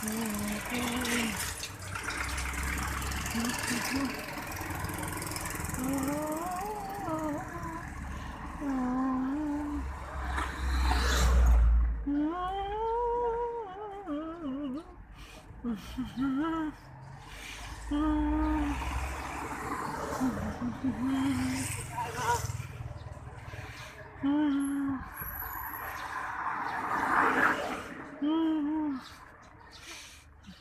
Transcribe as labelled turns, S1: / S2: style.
S1: Mm-hmm.